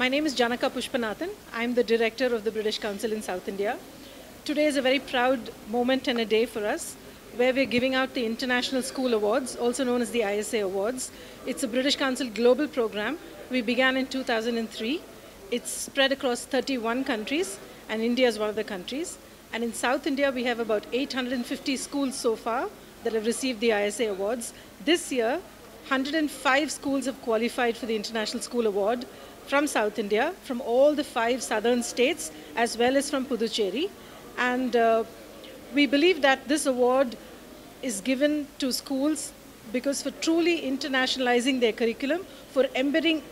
My name is Janaka Pushpanathan. I'm the director of the British Council in South India. Today is a very proud moment and a day for us where we're giving out the International School Awards, also known as the ISA Awards. It's a British Council global program. We began in 2003. It's spread across 31 countries, and India is one of the countries. And in South India, we have about 850 schools so far that have received the ISA Awards. This year, 105 schools have qualified for the International School Award from South India, from all the five southern states, as well as from Puducherry. And uh, we believe that this award is given to schools because for truly internationalizing their curriculum, for embedding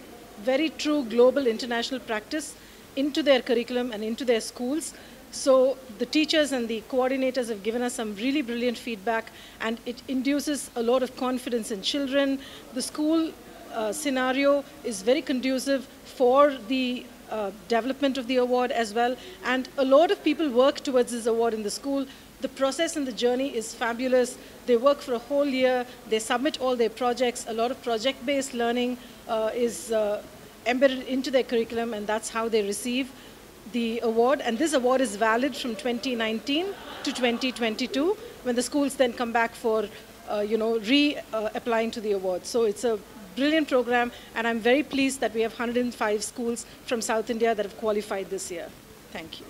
very true global international practice into their curriculum and into their schools. So the teachers and the coordinators have given us some really brilliant feedback and it induces a lot of confidence in children. The school uh, scenario is very conducive for the uh, development of the award as well. And a lot of people work towards this award in the school. The process and the journey is fabulous. They work for a whole year. They submit all their projects. A lot of project-based learning uh, is uh, embedded into their curriculum, and that's how they receive the award. And this award is valid from 2019 to 2022, when the schools then come back for, uh, you know, re-applying to the award. So it's a brilliant program, and I'm very pleased that we have 105 schools from South India that have qualified this year. Thank you.